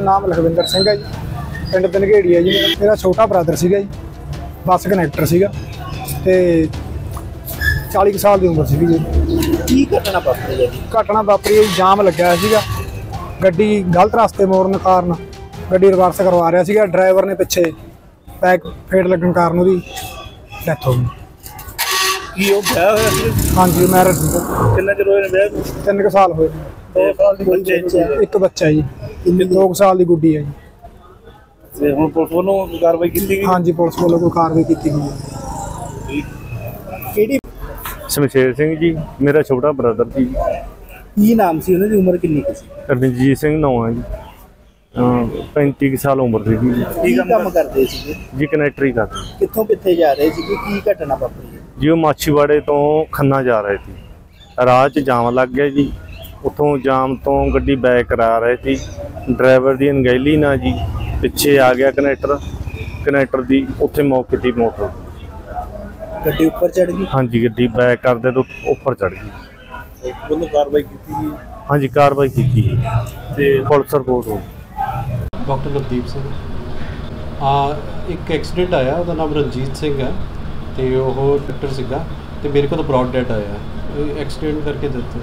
ਨਾਮ ਲਖਵਿੰਦਰ ਸਿੰਘ ਹੈ ਜੀ। ਪਿੰਡ ਦਨਗੇੜੀ ਹੈ ਜੀ ਮੇਰਾ। ਮੇਰਾ ਛੋਟਾ ਬ੍ਰਦਰ ਸੀਗਾ ਜੀ। ਬੱਸ ਕਨੈਕਟਰ ਸੀਗਾ। ਤੇ 40 ਕੁ ਸਾਲ ਦੀ ਉਮਰ ਸੀਗੀ ਜੀ। ਕੀ ਘਟਨਾ ਵਾਪਰੀ ਹੈ ਜੀ? ਘਟਨਾ ਵਾਪਰੀ ਹੈ ਜੀ, ਜਾਮ ਲੱਗਿਆ ਹੋਇਆ ਸੀਗਾ। ਗੱਡੀ ਗਲਤ ਰਸਤੇ ਮੋੜਨ ਕਾਰਨ ਗੱਡੀ ਰਿਵਰਸ ਕਰਵਾ ਰਿਹਾ ਸੀਗਾ। ਡਰਾਈਵਰ ਨੇ ਪਿੱਛੇ ਬੈਕ ਫੇਟ ਲੱਗਣ ਕਾਰਨ ਉਹਦੀ ਡੈਥ ਹੋ ਗਈ। ਕੀ ਉਹ ਵਿਆਹ ਹੋਇਆ ਸੀ? ਹਾਂਜੀ ਮੈਰਿਜ ਕਿੰਨਾ ਚਿਰ ਹੋਇਆ ਵਿਆਹ ਨੂੰ? ਤਿੰਨ ਕੁ ਸਾਲ ਹੋਏ। ਦੋ ਸਾਲ ਦੀ ਬੱਚੇ? ਇੱਕ ਬੱਚਾ ਜੀ। 2 ਸਾਲ ਦੀ ਗੁੱਡੀ ਹੈ ਜੀ। ਤੇ ਹੁਣ ਪੁਲਿਸ ਵੱਲੋਂ ਕਾਰਵਾਈ ਕੀਤੀ ਗਈ? ਹਾਂਜੀ ਪੁਲਿਸ ਵੱਲੋਂ ਕੋਈ ਕਾਰਵਾਈ ਕੀਤੀ ਗਈ ਹੈ। ਕਿਹੜੀ ਸ਼ਮਸ਼ੇਰ ਸਿੰਘ ਜੀ ਮੇਰਾ ਛੋਟਾ ਬ੍ਰਦਰ ਜੀ। ਕੀ ਨਾਮ ਸੀ ਉਹਨਾਂ ਦੀ? ਉਮਰ ਕਿੰਨੀ ਕੁ ਸੀ? ਰਣਜੀਤ ਸਿੰਘ ਨਾਂ ਹੈ ਜੀ। ਅਹ 35 ਕੁ ਸਾਲ ਉਮਰ ਦੀ ਜੀ। ਕੀ ਕੰਮ ਕਰਦੇ ਸੀਗੇ? ਜੀ ਕਨੈਕਟਰੀ ਕਰਦੇ। ਕਿੱਥੋਂ ਕਿੱਥੇ ਜਾ ਰਹੇ ਸੀਗੇ? ਕੀ ਘਟਨਾ ਵਾਪਰੀ ਹੈ? ਜੀ ਉਹ ਮਾਛੀਵਾੜੇ ਤੋਂ ਖੰਨਾ ਜਾ ਰਹੇ ਸੀ। ਰਾਹ 'ਚ ਜਾਮ ਲੱਗ ਗਿਆ ਜੀ। ਉੱਥੋਂ ਜਾਮ ਤੋਂ ਗੱਡੀ ਬੈਕ ਕਰਾ ਰਹੇ ਸੀ। ਡਰਾਈਵਰ ਦੀ ਅਣਗਹਿਲੀ ਨਾਲ ਜੀ ਪਿੱਛੇ ਆ ਗਿਆ ਕਨੈਕਟਰ। ਕਨੈਕਟਰ ਦੀ ਉੱਥੇ ਮੌਕੇ ਤੇ ਹੀ ਮੋਟਰ ਗੱਡੀ ਉੱਪਰ ਚੜ ਗਈ? ਹਾਂਜੀ ਗੱਡੀ ਬੈਕ ਕਰਦੇ ਤੋਂ ਉੱਪਰ ਚੜ ਗਈ। ਵੱਲੋਂ ਕਾਰਵਾਈ ਕੀਤੀ ਗਈ ਹਾਂਜੀ ਕਾਰਵਾਈ ਕੀਤੀ ਜੀ। ਤੇ ਪੁਲਿਸ ਰਿਪੋਰਟ ਹੋ ਗਈ ਡਾਕਟਰ ਨਵਦੀਪ ਸਿੰਘ। ਆ ਇੱਕ ਐਕਸੀਡੈਂਟ ਆਇਆ ਉਹਦਾ ਨਾਮ ਰਣਜੀਤ ਸਿੰਘ ਹੈ ਤੇ ਉਹ ਡਾਕਟਰ ਸੀਗਾ ਤੇ ਮੇਰੇ ਕੋਲ ਬ੍ਰੌਡ ਡੈਟ ਆਇਆ। ਐਕਸੀਡੈਂਟ ਕਰਕੇ ਦਿੱਤ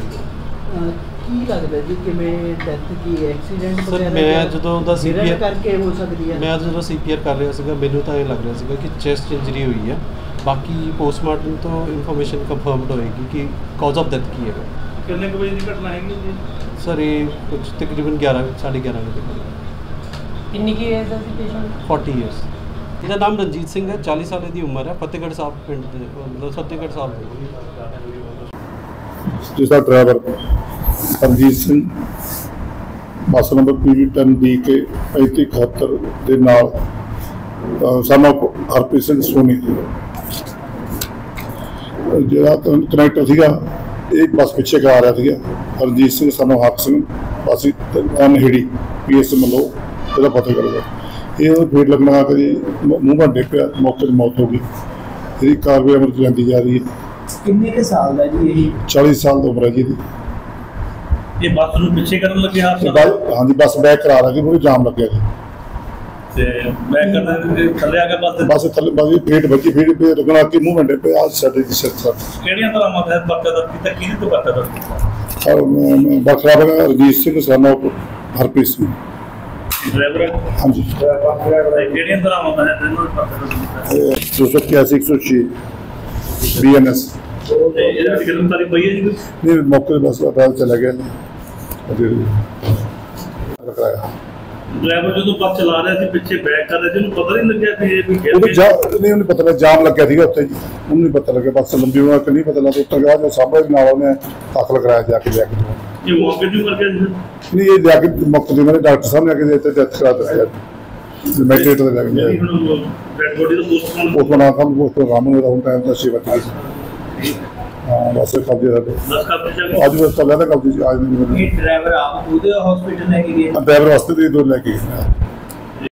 ਕੀ ਲੱਗਦਾ ਜੀ ਕਿਵੇਂ ਡੈਥ ਕੀ ਐਕਸੀਡੈਂਟ ਵਗੈਰਾ ਮੈਂ ਜਾਂ ਜਦੋਂ ਉਹਦਾ CPR ਕਰਕੇ ਹੋ ਸਕਦੀ ਹੈ? ਮੈਂ ਜਦੋਂ ਸੀਪੀਆਰ ਕਰ ਰਿਹਾ ਸੀਗਾ ਮੈਨੂੰ ਤਾਂ ਇਹ ਲੱਗ ਰਿਹਾ ਸੀਗਾ ਕਿ ਚੈਸਟ ਇੰਜਰੀ ਹੋਈ ਹੈ। ਬਾਕੀ ਪੋਸਟਮਾਰਟਮ ਤੋਂ ਇਨਫੋਰਮੇਸ਼ਨ ਕੰਫਰਮਡ ਹੋਏਗੀ ਕਿ ਕਾਜ਼ ਆਫ ਡੈਥ ਕੀ ਹੈਗਾ ਕਿੰਨੇ ਕੁ ਵਜੇ ਦੀ ਘਟਨਾ ਹੈਗੀ ਜੀ? ਸਰ ਇਹ ਕੁਝ ਤਕਰੀਬਨ 11 11:30 ਵਜੇ ਕਿੰਨੀ ਕੀ ਏਜ ਦਾ ਸੀ ਪੇਸ਼ੈਂਟ 40 ਇਅਰਸ ਇਹਦਾ ਨਾਮ ਰਣਜੀਤ ਸਿੰਘ ਹੈ 40 ਸਾਲ ਦੀ ਉਮਰ ਹੈ। ਫਤਿਹਗੜ੍ਹ ਸਾਹਿਬ ਪਿੰਡ ਦੇ ਮਤਲਬ ਫਤਿਹਗੜ੍ਹ ਸਾਹਿਬ ਦੇ। ਜਿਸ ਦਾ driver Ranjit Singh bus number PV 10 D K 3571 ਦੇ ਨਾਲ ਸਾਨੂੰ ਹਰਪ੍ਰੀਤ ਸਿੰਘ ਸੋਨੀ ਜੀ। ਜਿਹੜਾ ਕਨੈਕਟਰ ਸੀਗਾ ਇਹ ਬੱਸ ਪਿੱਛੇ ਕਰਾ ਰਿਹਾ ਸੀਗਾ। ਰਣਜੀਤ ਸਿੰਘ ਸਾਨੂੰ ਹੱਕ ਸਿੰਘ ਬੱਸ ਅਨਹਿੜੀ ਪੀਐਸ ਮਲੋ ਇਹਦਾ ਪਤਾ ਕਰਦਾ ਇਹ ਉਹ ਫੇਰ ਲੱਗਣਾ ਕਿ ਮੂੰਹ ਭੰਡੇ ਪਿਆ ਮੌਕੇ ਤੇ ਮੌਤ ਹੋ ਗਈ। ਇਹਦੀ ਕਾਰਵਾਈ ਅਮਰ ਜਾਂਦੀ ਜਾ ਰਹੀ ਹੈ। ਕਿੰਨੇ ਕੇ ਸਾਲ ਦਾ ਜੀ ਇਹ? 40 ਸਾਲ ਦੀ ਉਮਰ ਹੈ ਜੀ ਇਹਦੀ। ਇਹ ਬੱਸ ਨੂੰ ਪਿੱਛੇ ਕਰਨ ਲੱਗੇ ਤੇ ਹਾਦਸਾ ਬੱਸ- ਹਾਂਜੀ ਬੱਸ ਬੈਕ ਕਰਾ ਲਾਂਗੇ ਪੂਰੀ ਜਾਮ ਲੱਗਿਆ ਜੀ। ਤੇ ਮੈਂ ਕਰਦੇ ਥੱਲੇ ਆ ਕੇ ਬੱਸ ਦੇ ਬੱਸ ਥੱਲੇ ਬੱਸ ਦੀ ਫੇਟ ਵੱਜੀ ਫੇਟ ਪੇ ਰੁਕਣਾ ਕਿ ਮੂੰਹ ਮੰਡੇ ਪੇ ਆ ਸਾਡੇ ਦੀ ਸਿਰ ਸਰ। ਕਿਹੜੀਆਂ ਤਰ੍ਹਾਂ ਮਤ ਹੈ ਬੱਕਾ ਦਾ ਕੀਤਾ? ਕਿਹਦੇ ਤੋਂ ਬੱਕਾ ਦਾ ਔਰ ਬਖਰਾ ਬਗਾ ਰਜੀਤ ਸਿੰਘ ਸਾਨੂੰ ਹਰਪ੍ਰੀਤ ਸਿੰਘ। ਡਰਾਈਵਰ? ਹਾਂਜੀ। ਕਿਹੜੀਆਂ ਤਰ੍ਹਾਂ ਮਤ ਹੈ ਤੈਨੂੰ ਬੱਕਾ ਦਾ ਕੀਤਾ 281 106 ਬੀਐਨਐਸ ਤੇ ਇਹਦੇ ਵਿੱਚ ਗ੍ਰਿਫਤਾਰੀ ਪਈ ਹੈ ਜੀ ਕੋਈ? ਨੇ ਮੌਕੇ ਤੇ ਬੱਸ ਦਾ ਚਲਾ ਗਿਆ ਅਤੇ ਰੁਕਾਇਆ ਡਰਾਈਵਰ ਜਦੋਂ ਬੱਸ ਚਲਾ ਰਿਹਾ ਸੀ ਪਿੱਛੇ ਬੈਕ ਕਰ ਰਿਹਾ ਸੀ ਉਹਨੂੰ ਪਤਾ ਨਹੀਂ ਲੱਗਿਆ ਕਿ ਇਹ ਵੀ ਗਿਰ ਉਹਨੂੰ ਗਿਆ ਜਾ ਨਹੀਂ ਉਹਨੂੰ ਪਤਾ ਲੱਗਾ ਜਾਮ ਲੱਗਿਆ ਸੀਗਾ ਉੱਥੇ ਜੀ। ਉਹਨੂੰ ਨਹੀਂ ਪਤਾ ਲੱਗਿਆ ਬੱਸ ਲੰਬੀ ਹੋਣਾ ਕਿ ਨਹੀਂ ਪਤਾ ਲੱਗਾ ਉੱਤਰ ਗਿਆ ਜੋ ਸਾਹਮਣੇ ਨਾਲ ਉਹਨੇ ਦਾਖਲ ਕਰਾਇਆ ਜਾ ਕੇ ਜਾ ਕੇ। ਇਹ ਮੌਕੇ ਤੇ ਮਰ ਗਿਆ ਜੀ। ਨਹੀਂ ਇਹ ਜਾ ਕੇ ਮੁਕਤ ਦੇ ਮੇਰੇ ਡਾਕਟਰ ਸਾਹਿਬ ਨੇ ਆ ਕੇ ਦੇ ਦਿੱਤੇ ਡੈਥ ਕਰਾ ਦਿੱਤੀ ਮੈਟਰੇਟ ਦੇ ਲੱਗ ਗਿਆ। ਜਿਹੜੀ ਹੁਣ ਡੈਡ ਬੋਡੀ ਦਾ ਪੋਸਟਮਾਰਟਮ ਉਸ ਬਣਾ ਕੰਮ ਉਸ ਪ੍ਰੋਗਰਾਮ ਨੂੰ ਹੁਣ ਟਾਈਮ ਦਾ ਸੇਵਾ ਕੀਤੀ ਹਾਂ ਬਸ ਕਬਜ਼ੇ ਦਸ ਕਰ ਦਿੱਤਾ ਅੱਜ ਬਸ ਚੱਲਿਆ ਤਾਂ ਕਬਜ਼ੇ ਅੱਜ ਨਹੀਂ ਡਰਾਈਵਰ ਆਪ ਉਹਦੇ ਹਸਪੀਟਲ ਲੈ ਕੇ ਗਏ? ਡਰਾਈਵਰ ਵਾਸਤੇ ਦੇ ਦੋ ਲੈ ਕੇ ਗਏ।